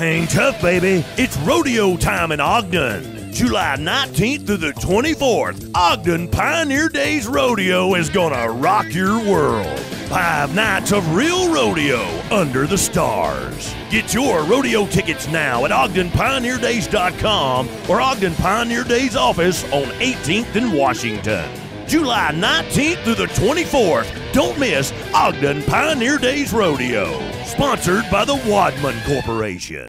Hang tough, baby. It's rodeo time in Ogden. July 19th through the 24th, Ogden Pioneer Days Rodeo is gonna rock your world. Five nights of real rodeo under the stars. Get your rodeo tickets now at OgdenPioneerDays.com or Ogden Pioneer Days office on 18th in Washington. July 19th through the 24th. Don't miss Ogden Pioneer Days Rodeo. Sponsored by the Wadman Corporation.